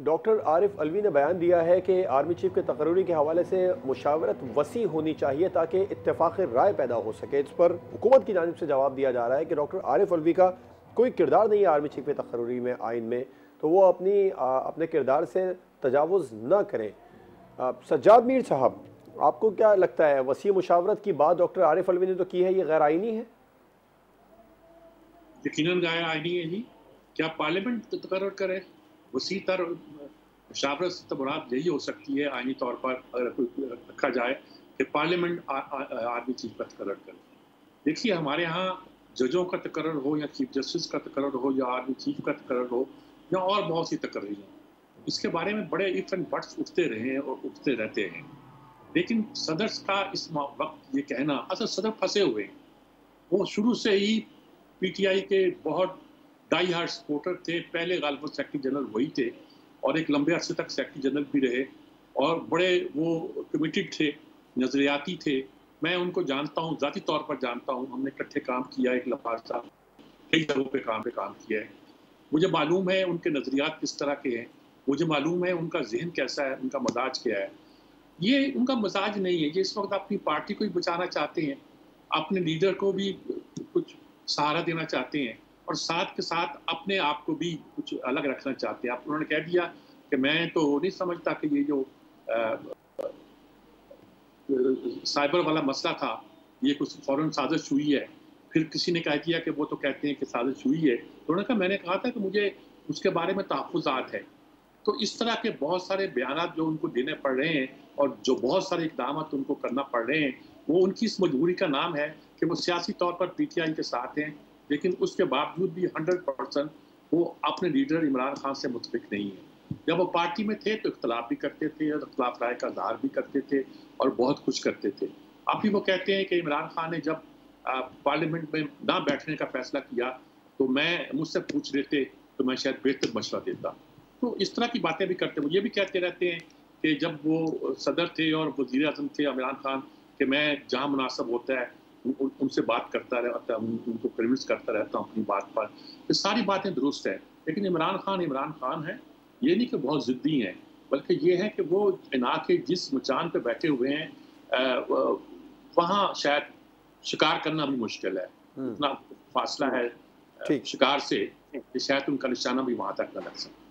Doctor Arif Alvi ने बयान दिया है कि आर्मी चीफ के तकरूरी के हवाले से मुशावरत वसी होनी चाहिए ताकि इतफाक़ राय पैदा हो सके। इस पर हुकूमत की जानब से जवाब दिया जा रहा है कि डॉक्टर आरिफ अलवी का कोई किरदार नहीं है आर्मी चीफ के तकरूरी में आइन में। तो वो अपनी आ, अपने किरदार से तजावज़ न करें। सज्जाद मीर साहब आपको क्या लगता है वसी मुशावरत की बात डॉक्टर आरिफ अलवी ने तो की है ये गैर आइनी है? यकीन गैर आइनी है जी। क्या पार्लियामेंट तकर करे? वसी तर मुशावरत से तो यही हो सकती है आइनी तौर पर अगर कोई रखा जाए कि पार्लियामेंट आर्मी चीफ का तकर करे। देखिए, हमारे यहाँ जजों का तकर हो या चीफ जस्टिस का तकर हो या आर्मी चीफ का तकर हो या और बहुत सी तकर्री हो। इसके बारे में बड़े इफ़ एंड बट्स उठते रहे हैं और उठते रहते हैं। लेकिन सदर का इस वक्त ये कहना, असल सदर फंसे हुए हैं। वो शुरू से ही पीटीआई के बहुत डाई हार्ड सपोर्टर थे, पहले गालबत सेक्रेटरी जनरल वही थे और एक लंबे अरसे तक सेक्रेटरी जनरल भी रहे और बड़े वो कमिटेड थे, नजरियाती थे। मैं उनको जानता हूँ, ज़ाती तौर पर जानता हूँ। हमने इकट्ठे काम किया, एक लफाज साहब कई जगहों पे काम पे काम किया है। मुझे मालूम है उनके नज़रियात किस तरह के हैं। मुझे मालूम है उनका जहन कैसा है, उनका मजाज क्या है। ये उनका मजाज नहीं है। ये इस वक्त अपनी पार्टी को ही बचाना चाहते हैं। अपने लीडर को भी कुछ सहारा देना चाहते हैं। और साथ के साथ अपने आप को भी कुछ अलग रखना चाहते हैं। आप उन्होंने कह दिया कि मैं तो नहीं समझता कि ये जो साइबर वाला मसला था, ये कुछ फ़ौरन साजिश हुई है। फिर किसी ने कह दिया कि वो तो कहते हैं कि साजिश हुई है। तो उन्होंने कहा, मैंने कहा था कि मुझे उसके बारे में तहफात है। तो इस तरह के बहुत सारे बयान जो उनको देने पड़ रहे हैं और जो बहुत सारे इकदाम उनको करना पड़ रहे हैं, वो उनकी इस मजबूरी का नाम है कि वो सियासी तौर पर पीटीआई के साथ हैं। लेकिन उसके बावजूद भी हंड्रेड परसेंट वो अपने लीडर इमरान खान से मुतफिक नहीं है। जब वो पार्टी में थे तो इख्तलाफ भी करते थे और इख्तलाफ राय का इजहार भी करते थे और बहुत कुछ करते थे। अभी वो कहते हैं कि इमरान खान ने जब पार्लियामेंट में ना बैठने का फैसला किया तो मैं, मुझसे पूछ लेते तो मैं शायद बेहतर मशवरा देता। तो इस तरह की बातें भी करते, वो ये भी कहते रहते हैं कि जब वो सदर थे और वज़ीर अजम थे इमरान खान, कि मैं जहाँ मुनासब होता है उन, उनसे बात करता रहता उन, उनको कन्विंस करता रहता हूँ अपनी बात पर। ये सारी बातें दुरुस्त है। लेकिन इमरान खान इमरान खान है। ये नहीं कि बहुत ज़िद्दी हैं बल्कि ये है कि वो इना के जिस मचान पर बैठे हुए हैं वहाँ शायद शिकार करना भी मुश्किल है। हम्म। इतना फासला है शिकार से शायद उनका निशाना भी वहाँ तक न लग सकता